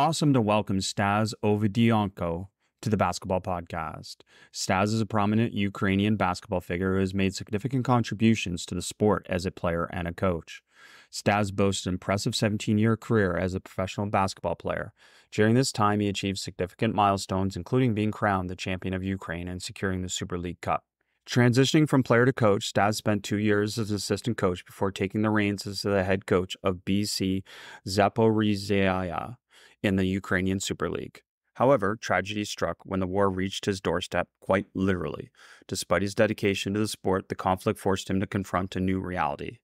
awesome to welcome Stas Ovdieienko to the Basketball Podcast. Stas is a prominent Ukrainian basketball figure who has made significant contributions to the sport as a player and a coach. Stas boasts an impressive 17 year career as a professional basketball player. During this time, he achieved significant milestones, including being crowned the champion of Ukraine and securing the Super League Cup. Transitioning from player to coach, Stas spent two years as assistant coach before taking the reins as the head coach of BC Zaporizhzhia in the Ukrainian Super League. However, tragedy struck when the war reached his doorstep, quite literally. Despite his dedication to the sport, the conflict forced him to confront a new reality.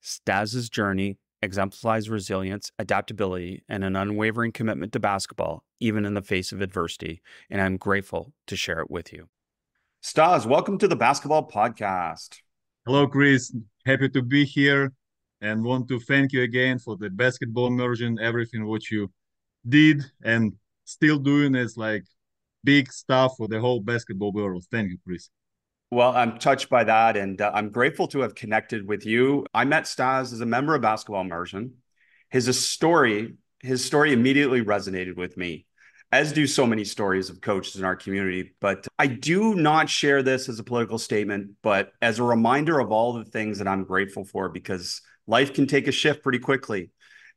Stas's journey exemplifies resilience, adaptability, and an unwavering commitment to basketball, even in the face of adversity, and I'm grateful to share it with you. Stas, welcome to the Basketball Podcast. Hello, Chris. Happy to be here and want to thank you again for the basketball immersion, everything what you did and still doing is like big stuff for the whole basketball world. Thank you, Chris. Well, I'm touched by that, and uh, I'm grateful to have connected with you. I met Stas as a member of Basketball Immersion. His story, his story immediately resonated with me as do so many stories of coaches in our community. But I do not share this as a political statement, but as a reminder of all the things that I'm grateful for because life can take a shift pretty quickly.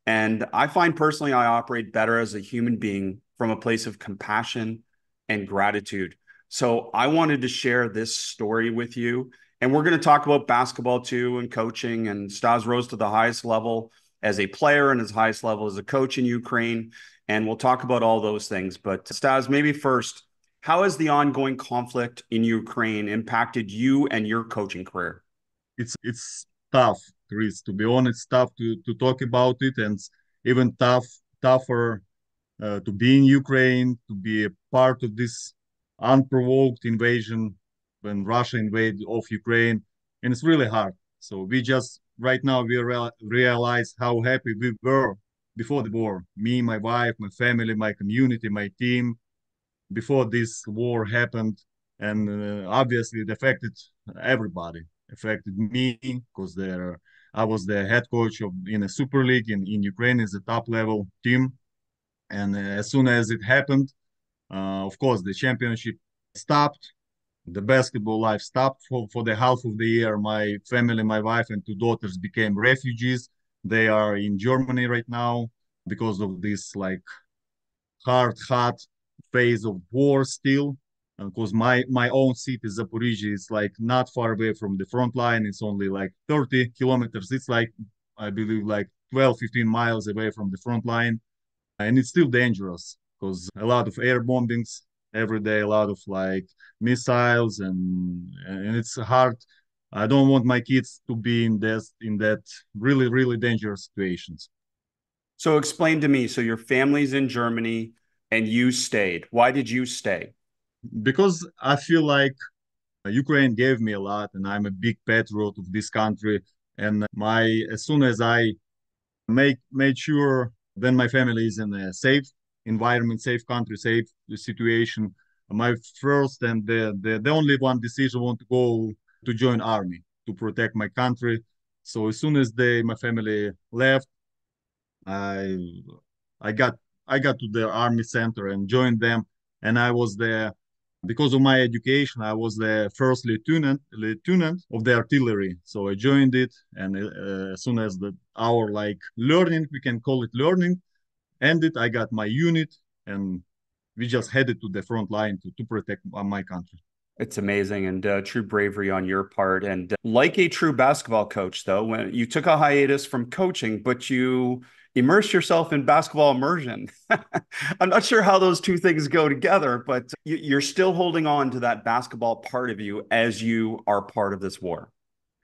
And I find personally, I operate better as a human being from a place of compassion and gratitude. So I wanted to share this story with you. And we're going to talk about basketball too and coaching. And Stas rose to the highest level as a player and his highest level as a coach in Ukraine and we'll talk about all those things. But Stas, maybe first, how has the ongoing conflict in Ukraine impacted you and your coaching career? It's it's tough, Chris. To be honest, tough to to talk about it, and even tough tougher uh, to be in Ukraine, to be a part of this unprovoked invasion when Russia invaded of Ukraine, and it's really hard. So we just right now we real, realize how happy we were before the war me my wife my family my community my team before this war happened and uh, obviously it affected everybody affected me because there i was the head coach of in a super league in, in ukraine is a top level team. And uh, as soon as it happened uh, of course the championship stopped. The basketball life stopped for, for the half of the year. My family my wife and two daughters became refugees. They are in Germany right now because of this like hard, hot phase of war still. Because my my own city Zaporizhzhia is like not far away from the front line. It's only like 30 kilometers. It's like I believe like 12, 15 miles away from the front line, and it's still dangerous because a lot of air bombings every day, a lot of like missiles, and and it's hard I don't want my kids to be in this in that really really dangerous situations. So explain to me. So your family's in Germany and you stayed. Why did you stay? Because I feel like uh, Ukraine gave me a lot, and I'm a big patriot of this country. And my as soon as I make made sure then my family is in a safe environment, safe country, safe situation. My first and the the, the only one decision want to go to join army to protect my country. So as soon as they my family left, I I got I got to the army center and joined them, and I was there because of my education. I was the first lieutenant lieutenant of the artillery. So I joined it, and uh, as soon as the our like learning, we can call it learning, ended, I got my unit, and we just headed to the front line to to protect my country. It's amazing and uh, true bravery on your part. And uh, like a true basketball coach, though, when you took a hiatus from coaching, but you immerse yourself in basketball immersion. I'm not sure how those two things go together, but you're still holding on to that basketball part of you as you are part of this war.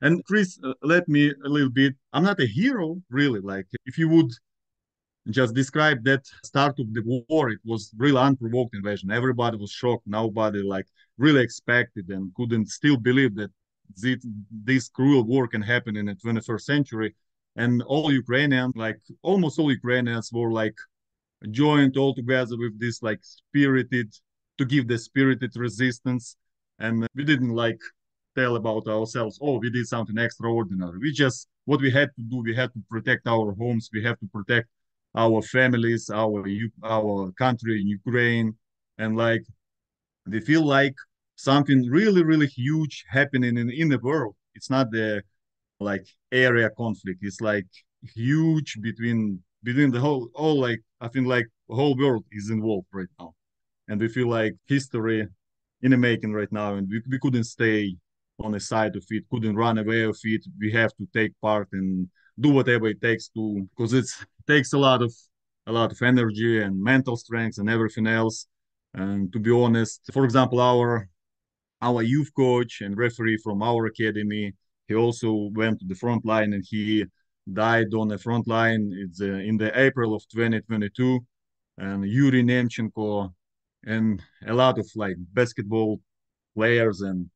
And Chris, uh, let me a little bit. I'm not a hero, really. Like, if you would just describe that start of the war, it was really unprovoked invasion. Everybody was shocked. Nobody like really expected and couldn't still believe that this, this cruel war can happen in the 21st century and all Ukrainians, like almost all Ukrainians, were like joined all together with this like spirited to give the spirited resistance. And we didn't like tell about ourselves, oh, we did something extraordinary. We just what we had to do, we had to protect our homes, we have to protect our families, our our country, Ukraine, and like we feel like something really really huge happening in, in the world. It's not the like area conflict. It's like huge between between the whole all like I think like whole world is involved right now, and we feel like history in the making right now, and we, we couldn't stay on the side of it, couldn't run away of it. We have to take part and do whatever it takes to because it takes a lot of a lot of energy and mental strength and everything else. And to be honest, for example, our our youth coach and referee from our academy, he also went to the front line and he died on the front line. It's uh, in the April of 2022. And Yuri Nemchenko and a lot of like basketball players and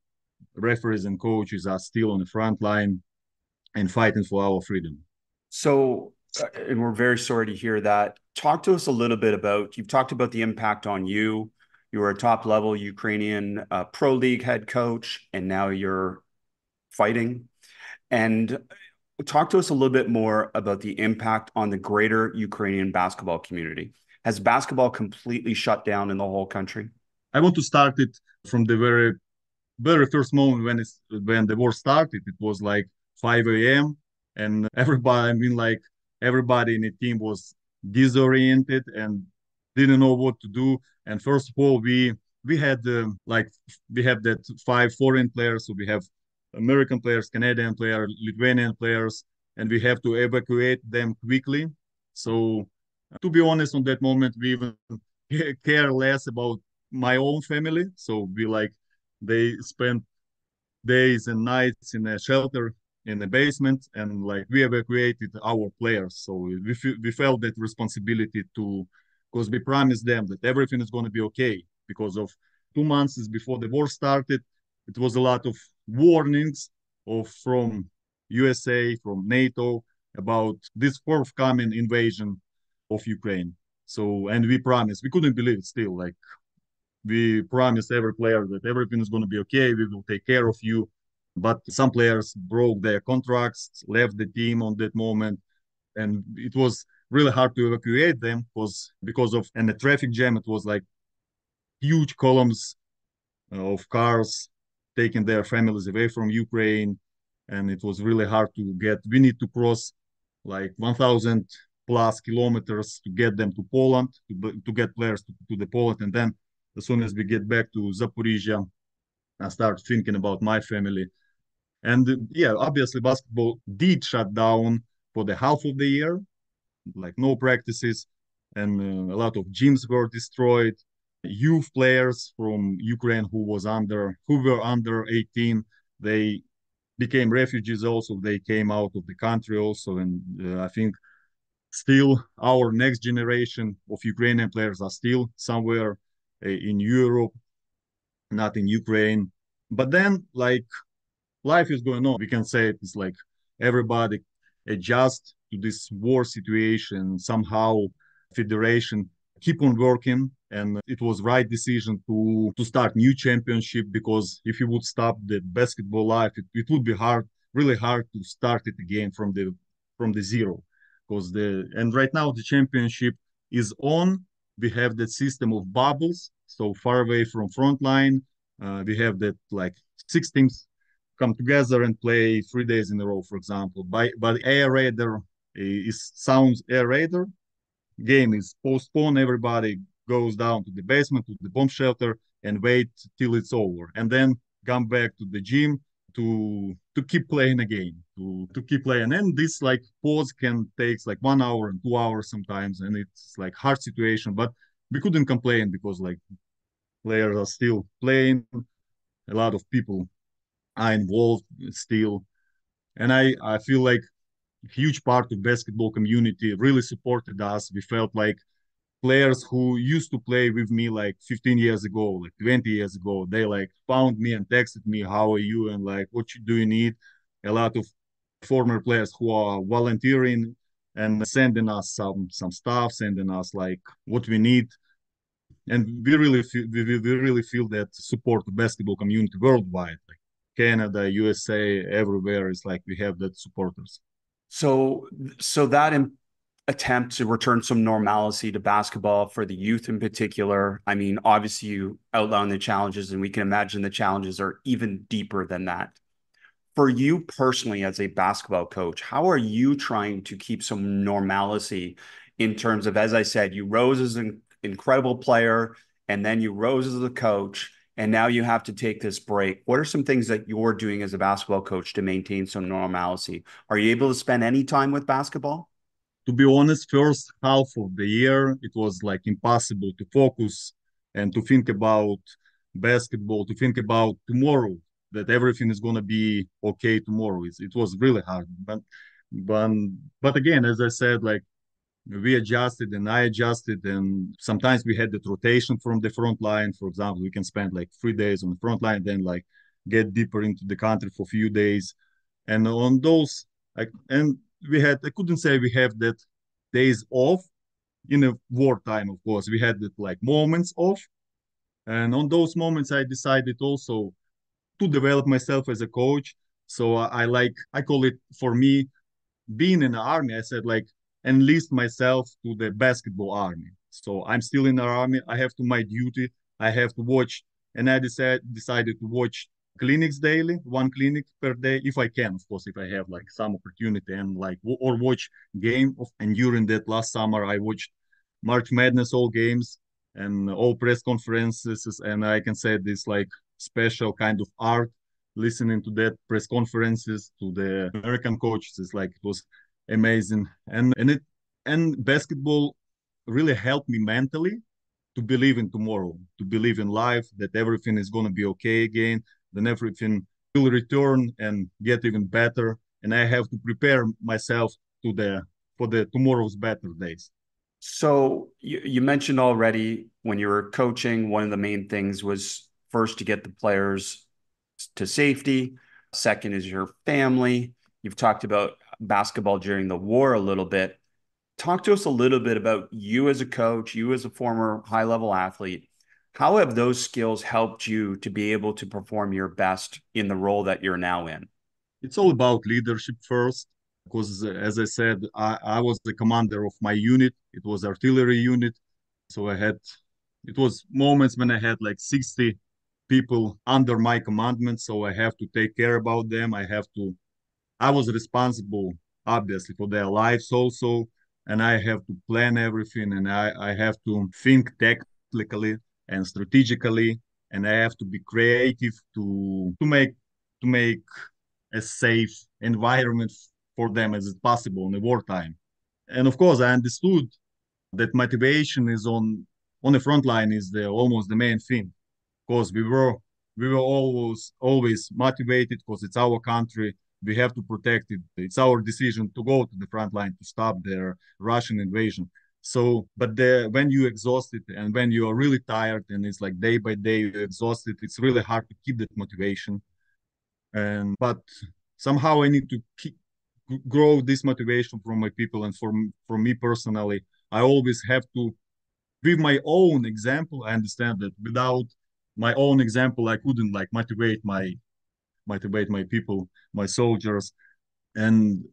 referees and coaches are still on the front line and fighting for our freedom. So, uh, and we're very sorry to hear that. Talk to us a little bit about you've talked about the impact on you. You were a top level Ukrainian uh, pro league head coach, and now you're fighting. And talk to us a little bit more about the impact on the greater Ukrainian basketball community. Has basketball completely shut down in the whole country? I want to start it from the very, very first moment when it's when the war started. It was like 5 a.m. and everybody, I mean, like everybody in the team was disoriented and didn't know what to do. And first of all, we we had um, like we have that five foreign players, so we have American players, Canadian players, Lithuanian players, and we have to evacuate them quickly. So uh, to be honest, on that moment, we even care less about my own family. So we like they spent days and nights in a shelter in the basement, and like we evacuated our players. So we we felt that responsibility to because we promised them that everything is going to be okay because of two months before the war started it was a lot of warnings of from usa from nato about this forthcoming invasion of ukraine. So and we promised we couldn't believe it still like we promised every player that everything is going to be okay we will take care of you. But some players broke their contracts left the team on that moment and it was really hard to evacuate them because because of and the traffic jam it was like huge columns of cars taking their families away from ukraine and it was really hard to get we need to cross like 1000 plus kilometers to get them to poland to, to get players to, to the poland and then as soon as we get back to zaporizhzhia i start thinking about my family and yeah obviously basketball did shut down for the half of the year like no practices, and uh, a lot of gyms were destroyed. Youth players from Ukraine who was under who were under 18, they became refugees. Also, they came out of the country also, and uh, I think still our next generation of Ukrainian players are still somewhere uh, in Europe, not in Ukraine. But then, like life is going on, we can say it's like everybody adjust to this war situation. Somehow federation keep on working and it was right decision to to start new championship because if you would stop the basketball life it, it would be hard really hard to start it again from the from the zero because the and right now the championship is on we have that system of bubbles so far away from front line uh, we have that like six teams come together and play three days in a row for example by but air raider is sounds air raider. Game is postponed. Everybody goes down to the basement to the bomb shelter and wait till it's over, and then come back to the gym to to keep playing again, to to keep playing. And this like pause can takes like one hour and two hours sometimes, and it's like hard situation. But we couldn't complain because like players are still playing. A lot of people are involved still, and I I feel like huge part of basketball community really supported us. We felt like players who used to play with me like 15 years ago, like 20 years ago, they like found me and texted me, "How are you?" and like, "What do you need?" A lot of former players who are volunteering and sending us some some stuff, sending us like what we need. And we really feel, we, we really feel that support the basketball community worldwide, like Canada, USA, everywhere. It's like we have that supporters. So, so that attempt to return some normalcy to basketball for the youth in particular. I mean, obviously, you outline the challenges, and we can imagine the challenges are even deeper than that. For you personally, as a basketball coach, how are you trying to keep some normalcy in terms of, as I said, you rose as an incredible player, and then you rose as a coach, and now you have to take this break. What are some things that you're doing as a basketball coach to maintain some normalcy? Are you able to spend any time with basketball? To be honest, first half of the year, it was like impossible to focus and to think about basketball, to think about tomorrow, that everything is going to be okay tomorrow. It, it was really hard. But, but, but again, as I said, like we adjusted and I adjusted, and sometimes we had the rotation from the front line. For example, we can spend like three days on the front line, then like get deeper into the country for a few days. And on those, like, and we had I couldn't say we have that days off in a wartime, of course. We had that like moments off. And on those moments I decided also to develop myself as a coach. So I, I like I call it for me being in the army, I said like enlist myself to the basketball army. So I'm still in the army. I have to my duty. I have to watch and I decided decided to watch clinics daily, one clinic per day, if I can, of course, if I have like some opportunity and like or watch game of. And during that last summer, I watched March Madness all games and all press conferences, and I can say this like special kind of art listening to that press conferences to the American coaches is like it was amazing and and it and basketball really helped me mentally to believe in tomorrow to believe in life that everything is going to be okay again then everything will return and get even better. And I have to prepare myself to the for the tomorrow's better days. So you, you mentioned already when you were coaching, one of the main things was first to get the players to safety. Second is your family. You've talked about basketball during the war a little bit. Talk to us a little bit about you as a coach, you as a former high level athlete, how have those skills helped you to be able to perform your best in the role that you're now in? It's all about leadership first, because as I said, I, I was the commander of my unit. It was artillery unit. So I had, it was moments when I had like 60 people under my commandment. So I have to take care about them. I have to, I was responsible, obviously, for their lives also. And I have to plan everything and I, I have to think tactically and strategically and i have to be creative to to make to make a safe environment for them as possible in the wartime. And of course i understood that motivation is on on the front line is the almost the main thing. Because we were we were always always motivated because it's our country. We have to protect it. It's our decision to go to the front line to stop their russian invasion so but the when you exhausted and when you are really tired and it's like day by day you're exhausted it's really hard to keep that motivation. And but somehow i need to keep grow this motivation from my people and from from me personally. I always have to with my own example. I understand that without my own example i couldn't like motivate my motivate my people my soldiers. And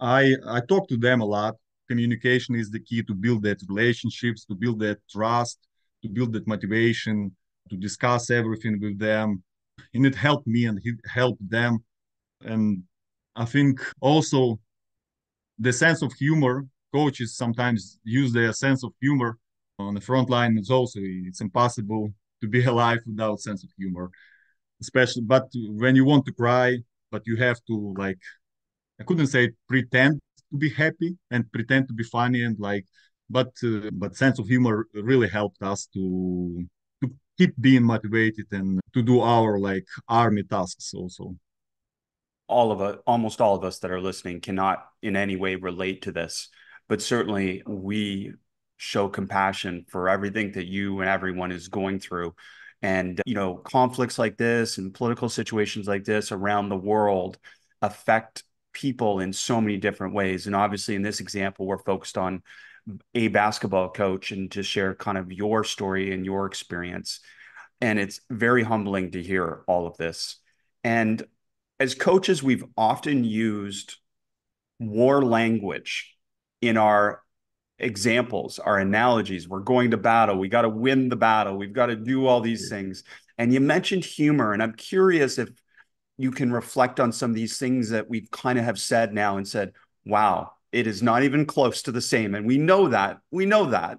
i i talk to them a lot communication is the key to build that relationships, to build that trust, to build that motivation, to discuss everything with them. And it helped me and it helped them. And I think also the sense of humor, coaches sometimes use their sense of humor on the front line. It's also, it's impossible to be alive without sense of humor, especially, but when you want to cry, but you have to like, I couldn't say pretend to be happy and pretend to be funny and like but uh, but sense of humor really helped us to to keep being motivated and to do our like army tasks also. All of us almost all of us that are listening cannot in any way relate to this but certainly we show compassion for everything that you and everyone is going through. And you know conflicts like this and political situations like this around the world affect people in so many different ways. And obviously, in this example, we're focused on a basketball coach and to share kind of your story and your experience. And it's very humbling to hear all of this. And as coaches, we've often used war language in our examples, our analogies. We're going to battle. We got to win the battle. We've got to do all these mm. things. And you mentioned humor, and I'm curious if you can reflect on some of these things that we kind of have said now and said, wow, it is not even close to the same. And we know that. We know that.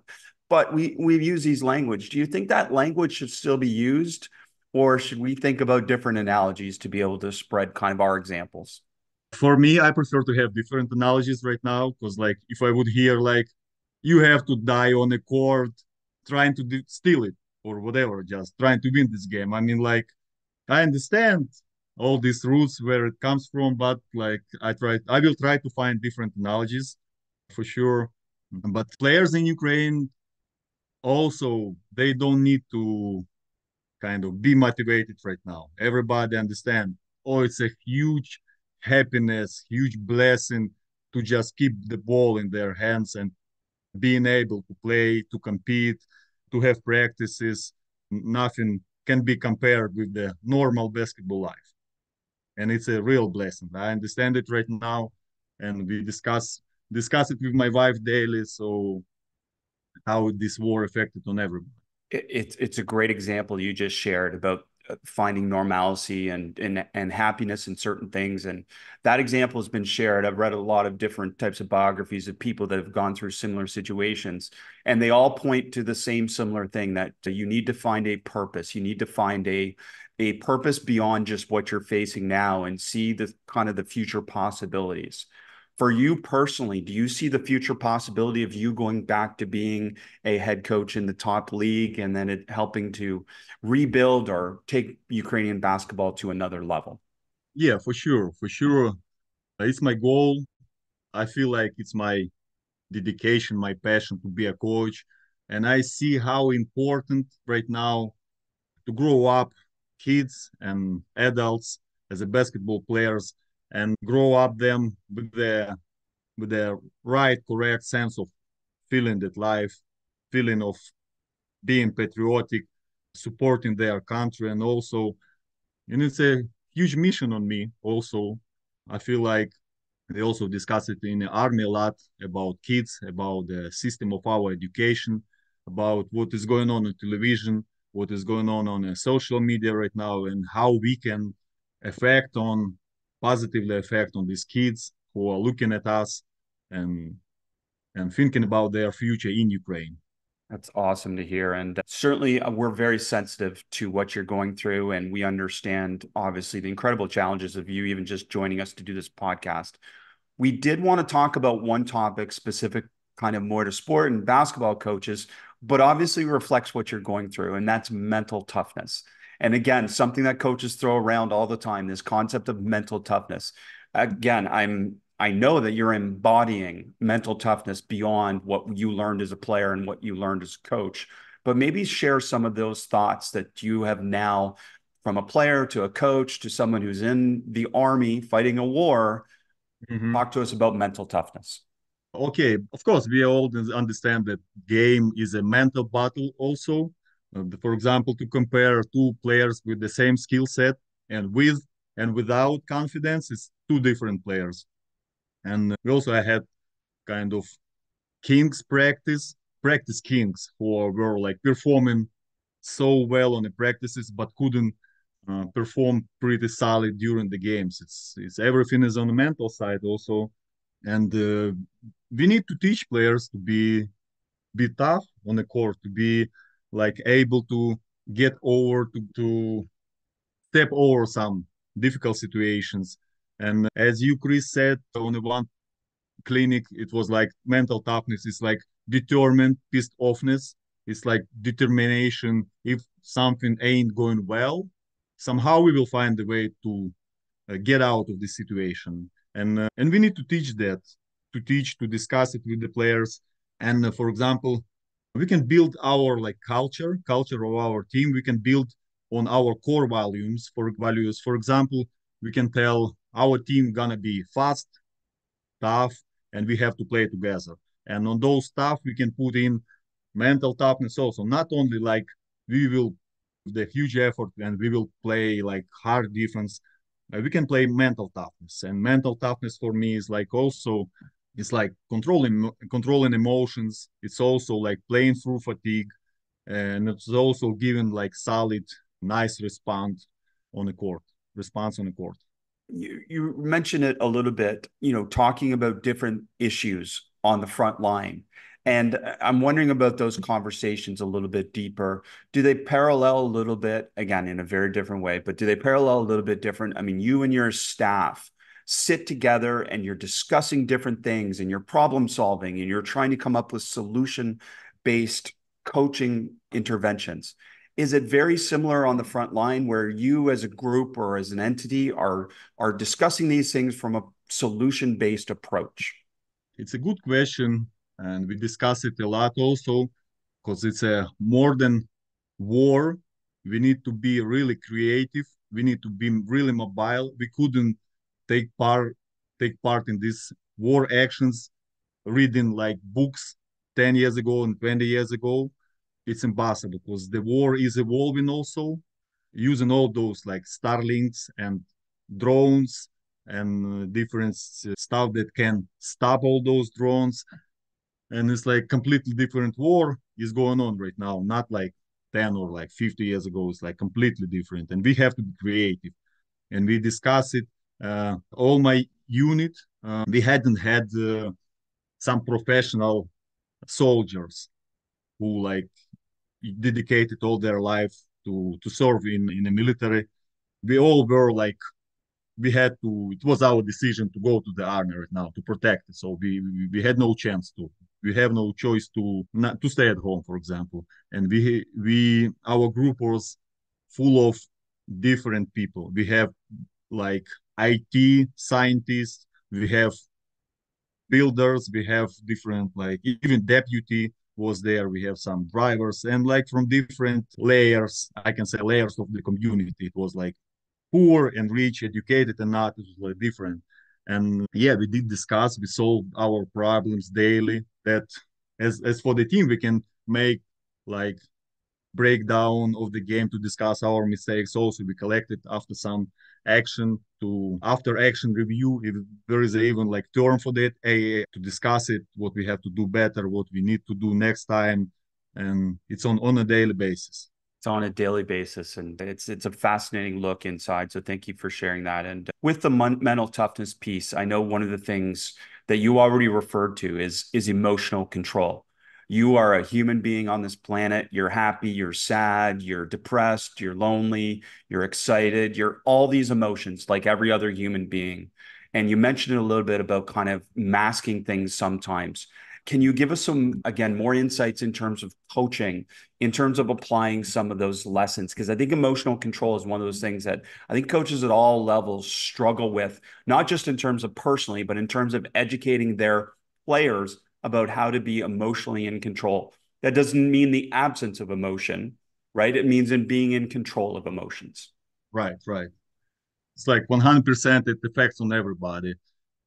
But we we use these language. Do you think that language should still be used? Or should we think about different analogies to be able to spread kind of our examples? For me, I prefer to have different analogies right now because, like, if I would hear like, "You have to die on a court trying to steal it," or whatever, just trying to win this game. I mean, like, I understand all these roots where it comes from, but like, I try, I will try to find different analogies for sure. But players in Ukraine also they don't need to kind of be motivated right now. Everybody understand. Oh, it's a huge happiness, huge blessing to just keep the ball in their hands and being able to play, to compete, to have practices. Nothing can be compared with the normal basketball life. And it's a real blessing. I understand it right now. And we discuss discuss it with my wife daily. So how this war affected on everybody. It's it's a great example you just shared about uh, finding normalcy and and and happiness in certain things and that example has been shared i've read a lot of different types of biographies of people that have gone through similar situations and they all point to the same similar thing that you need to find a purpose you need to find a a purpose beyond just what you're facing now and see the kind of the future possibilities for you personally, do you see the future possibility of you going back to being a head coach in the top league and then it helping to rebuild or take Ukrainian basketball to another level? Yeah, for sure. For sure. It's my goal. I feel like it's my dedication, my passion to be a coach. And I see how important right now to grow up kids and adults as a basketball players and grow up them with the with the right correct sense of feeling that life feeling of being patriotic supporting their country and also and it's a huge mission on me also. I feel like they also discuss it in the army a lot about kids about the system of our education about what is going on in television what is going on on social media right now and how we can affect on positively affect on these kids who are looking at us and and thinking about their future in Ukraine. That's awesome to hear. And certainly, uh, we're very sensitive to what you're going through. And we understand, obviously, the incredible challenges of you even just joining us to do this podcast. We did want to talk about one topic specific, kind of more to sport and basketball coaches, but obviously reflects what you're going through, and that's mental toughness. And again, something that coaches throw around all the time this concept of mental toughness. Again, I'm I know that you're embodying mental toughness beyond what you learned as a player and what you learned as a coach. But maybe share some of those thoughts that you have now from a player to a coach to someone who's in the army fighting a war. Mm-hmm. Talk to us about mental toughness. Okay, of course, we all understand that game is a mental battle also. Uh, for example, to compare two players with the same skill set and with and without confidence, it's two different players. And we also had kind of kings practice, practice kings who were like performing so well on the practices, but couldn't uh, perform pretty solid during the games. It's it's everything is on the mental side also, and uh, we need to teach players to be be tough on the court, to be like able to get over to to step over some difficult situations and as you, Chris, said on the one clinic, it was like mental toughness. It's like determined pissed offness. It's like determination. If something ain't going well, somehow we will find a way to uh, get out of this situation. And uh, and we need to teach that, to teach, to discuss it with the players. And uh, for example, we can build our like culture, culture of our team. We can build on our core values. For values, for example, we can tell our team gonna be fast, tough, and we have to play together. And on those stuff, we can put in mental toughness also. Not only like we will the huge effort and we will play like hard defense. We can play mental toughness, and mental toughness for me is like also it's like controlling controlling emotions. It's also like playing through fatigue and it's also giving like solid nice response on the court response on the court. You, you mentioned it a little bit you know talking about different issues on the front line and uh, I'm wondering about those conversations a little bit deeper. Do they parallel a little bit, again, in a very different way, but do they parallel a little bit different? I mean, you and your staff sit together and you're discussing different things and you're problem solving and you're trying to come up with solution based coaching interventions. Is it very similar on the front line where you as a group or as an entity are are discussing these things from a solution based approach? It's a good question and we discuss it a lot also because it's a more than war. We need to be really creative. We need to be really mobile. We couldn't take part take part in these war actions reading like books 10 years ago and 20 years ago. It's impossible because the war is evolving also using all those like starlinks and drones and uh, different uh, stuff that can stop all those drones and it's like completely different war is going on right now. Not like 10 or like 50 years ago. It's like completely different. And we have to be creative. And we discuss it uh, all my unit uh, we hadn't had uh, some professional soldiers who like dedicated all their life to to serve in in the military. We all were like we had to it was our decision to go to the army right now to protect it. So we we, we had no chance to we have no choice to not to stay at home for example. And we we our group was full of different people. We have like it scientists we have builders we have different like even deputy was there. We have some drivers and like from different layers i can say layers of the community. It was like poor and rich educated and not it was like different and yeah we did discuss we solved our problems daily that as as for the team we can make like breakdown of the game to discuss our mistakes also. We collected after some action to after action review if there is even like term for that AA to discuss it what we have to do better what we need to do next time. And it's on on a daily basis it's on a daily basis and it's it's a fascinating look inside so thank you for sharing that and with the mental toughness piece i know one of the things that you already referred to is is emotional control. You are a human being on this planet. You're happy, you're sad, you're depressed, you're lonely, you're excited, you're all these emotions like every other human being. And you mentioned a little bit about kind of masking things sometimes. Can you give us some, again, more insights in terms of coaching, in terms of applying some of those lessons? Because I think emotional control is one of those things that I think coaches at all levels struggle with, not just in terms of personally, but in terms of educating their players about how to be emotionally in control. That doesn't mean the absence of emotion, right? It means in being in control of emotions. Right, right. It's like 100% it affects on everybody.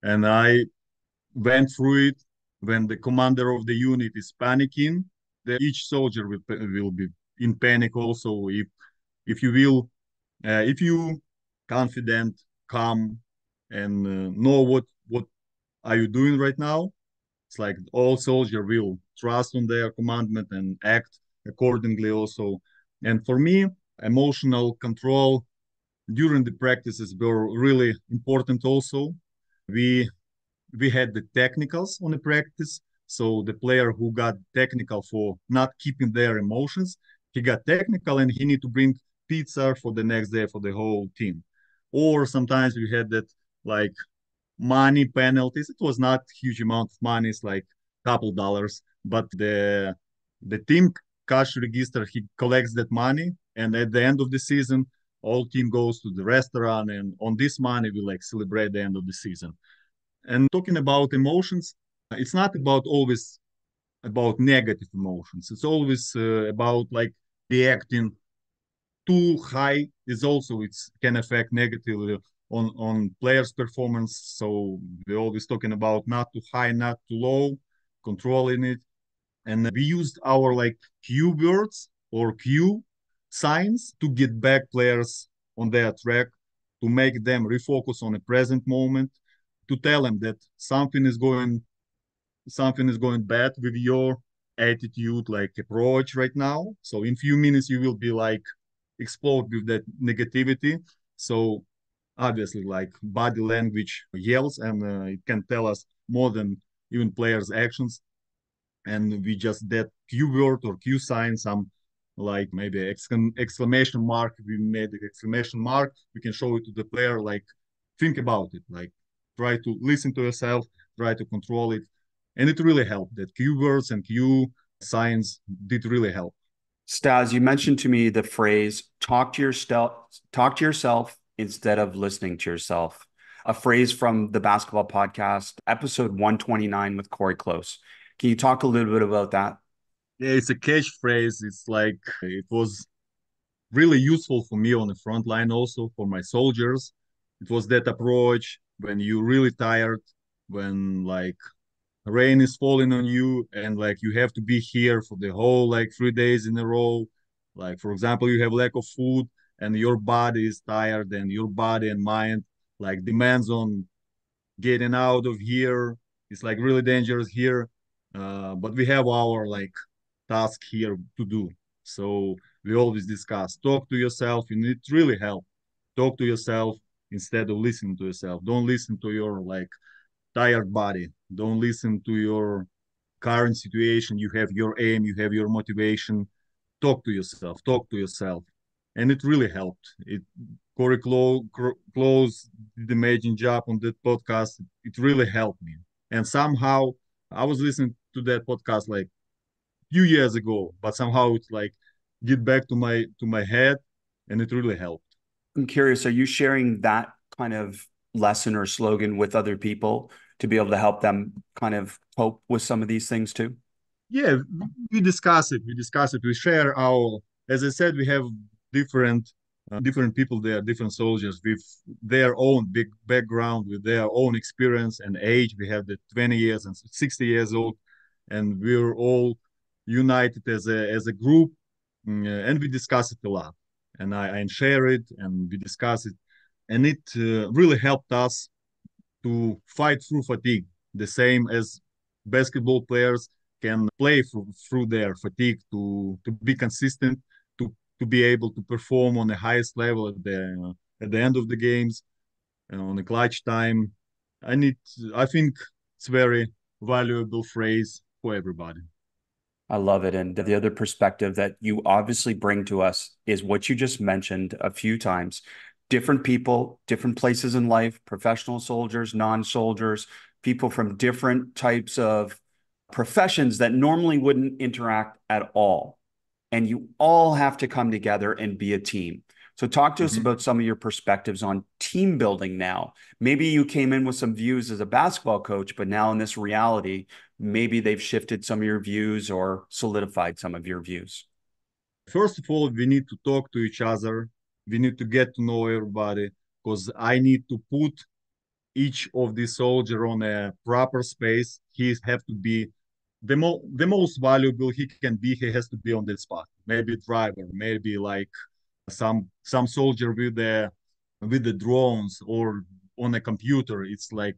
And I went through it when the commander of the unit is panicking, the, each soldier will, will be in panic also. If if you will, uh, if you confident, calm, and uh, know what what are you doing right now, it's like all soldier will trust on their commandment and act accordingly also. And for me, emotional control during the practices were really important also. We we had the technicals on the practice. So the player who got technical for not keeping their emotions, he got technical and he need to bring pizza for the next day for the whole team. Or sometimes we had that like money penalties. It was not huge amount of money, it's like couple dollars, but the the team cash register he collects that money and at the end of the season all team goes to the restaurant and on this money we like celebrate the end of the season and talking about emotions, it's not about always about negative emotions. It's always uh, about like reacting too high is also it can affect negatively on on players' performance. So we're always talking about not too high, not too low, controlling it. And we used our like cue words or cue signs to get back players on their track, to make them refocus on the present moment, to tell them that something is going something is going bad with your attitude, like approach right now. So in few minutes you will be like explode with that negativity. So obviously, like body language yells, and uh, it can tell us more than even players' actions. And we just that cue word or cue sign, some like maybe exclamation mark. We made exclamation mark. We can show it to the player. Like think about it. Like try to listen to yourself. Try to control it, and it really helped. That cue words and cue signs did really help. Stas, you mentioned to me the phrase "talk to yourself." Talk to yourself instead of listening to yourself. A phrase from the basketball podcast, episode 129 with Corey Close. Can you talk a little bit about that? Yeah, it's a catchphrase. It's like it was really useful for me on the front line, also for my soldiers. It was that approach when you're really tired, when like rain is falling on you and like you have to be here for the whole like three days in a row. Like for example, you have lack of food and your body is tired and your body and mind like demands on getting out of here. It's like really dangerous here. Uh, but we have our like task here to do. So we always discuss talk to yourself you need really help. Talk to yourself instead of listening to yourself. Don't listen to your like tired body. Don't listen to your current situation. You have your aim, you have your motivation. Talk to yourself, talk to yourself. And it really helped. It Corey Close, Close did the amazing job on that podcast. It really helped me. And somehow I was listening to that podcast like few years ago, but somehow it's like get back to my to my head and it really helped. I'm curious, are you sharing that kind of lesson or slogan with other people to be able to help them kind of cope with some of these things too? Yeah, we discuss it. We discuss it. We share our, as I said, we have different uh, different people there, different soldiers with their own big background, with their own experience and age. We have the 20 years and 60 years old, and we're all united as a as a group, mm, and we discuss it a lot. And I, I share it, and we discuss it, and it uh, really helped us to fight through fatigue, the same as basketball players can play through, through their fatigue to to be consistent, to to be able to perform on the highest level at the at the end of the games, uh, on the clutch time. And it, I think it's very valuable phrase for everybody. I love it. And the other perspective that you obviously bring to us is what you just mentioned a few times different people, different places in life, professional soldiers, non soldiers, people from different types of professions that normally wouldn't interact at all. And you all have to come together and be a team. So, talk to mm-hmm. us about some of your perspectives on team building now. Maybe you came in with some views as a basketball coach, but now in this reality, maybe they've shifted some of your views or solidified some of your views. First of all, we need to talk to each other we need to get to know everybody because I need to put each of the soldier on a proper space. He have to be the mo- the most valuable he can be. He has to be on that spot. Maybe driver, maybe like some some soldier with the with the drones or on a computer. It's like,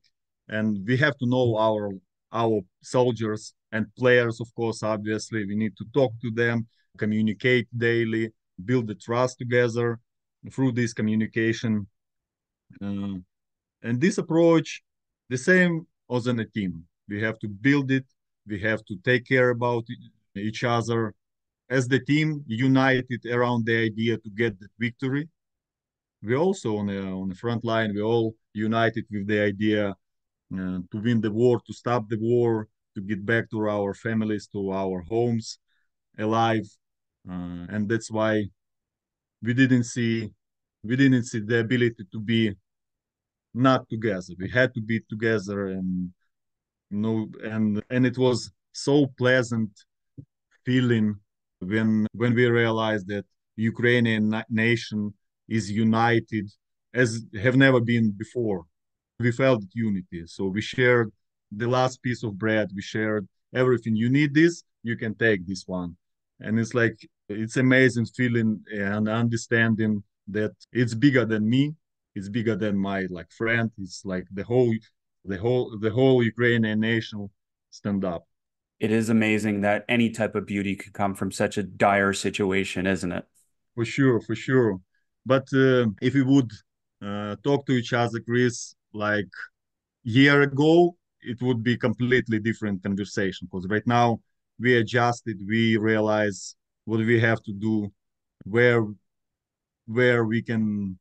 and we have to know our our soldiers and players. Of course, obviously, we need to talk to them, communicate daily, build the trust together through this communication. Uh, and this approach, the same as in a team. We have to build it. We have to take care about each other as the team united around the idea to get the victory. We also on the on the front line. We all united with the idea uh, to win the war, to stop the war, to get back to our families, to our homes, alive. Uh, and that's why we didn't see we didn't see the ability to be not together. We had to be together, and you know, and and it was so pleasant feeling when when we realized that Ukrainian nation is united as have never been before. We felt unity, so we shared the last piece of bread. We shared everything. You need this, you can take this one, and it's like it's amazing feeling and understanding that it's bigger than me it's bigger than my like friend it's like the whole the whole the whole ukrainian nation stand up. It is amazing that any type of beauty could come from such a dire situation, isn't it? For sure, for sure. But uh, if we would uh, talk to each other, Chris, like year ago, it would be completely different conversation because right now we adjusted, we realize what we have to do, where where we can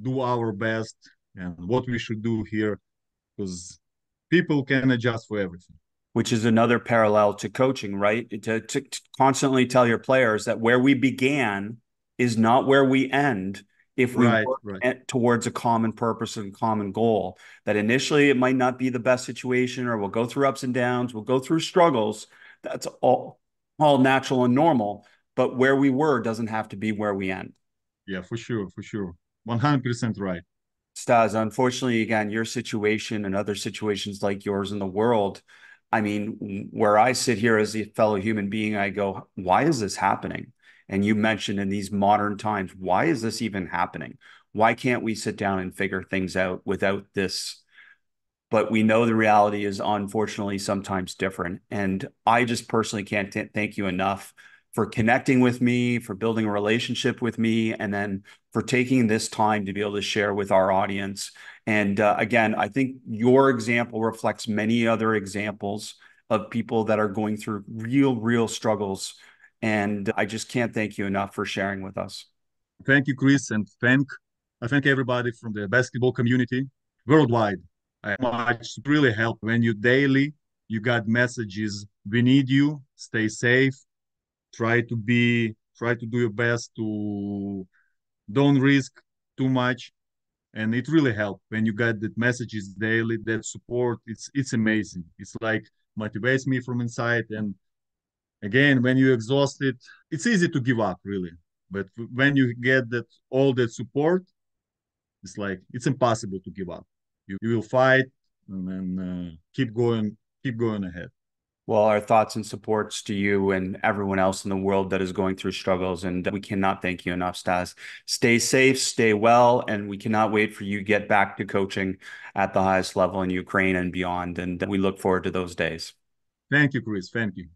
do our best and what we should do here because people can adjust for everything which is another parallel to coaching right? To, to, to, constantly tell your players that where we began is not where we end if we right, work right. towards a common purpose and common goal. That initially it might not be the best situation or we'll go through ups and downs we'll go through struggles. That's all all natural and normal but where we were doesn't have to be where we end. Yeah for sure for sure. 100% right. Stas, unfortunately, again, your situation and other situations like yours in the world, I mean, where I sit here as a fellow human being, I go, why is this happening? And you mentioned in these modern times, why is this even happening? Why can't we sit down and figure things out without this? But we know the reality is unfortunately sometimes different. And I just personally can't thank you enough for connecting with me, for building a relationship with me, and then for taking this time to be able to share with our audience. And uh, again, I think your example reflects many other examples of people that are going through real, real struggles. And I just can't thank you enough for sharing with us. Thank you, Chris, and thank I thank everybody from the basketball community worldwide. I much really help when you daily you got messages. We need you. Stay safe try to be try to do your best to don't risk too much. And it really helped. When you get that messages daily that support it's it's amazing. It's like motivates me from inside. And again when you're exhausted it's easy to give up really. But when you get that all that support it's like it's impossible to give up. You, you will fight and then uh, keep going keep going ahead well, our thoughts and supports to you and everyone else in the world that is going through struggles. And we cannot thank you enough, Stas. Stay safe, stay well, and we cannot wait for you to get back to coaching at the highest level in Ukraine and beyond. And we look forward to those days. Thank you, Chris. Thank you.